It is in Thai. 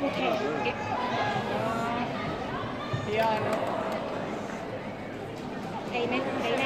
ผู้แทนเกเดียวไอ้นม่นไอ้นั่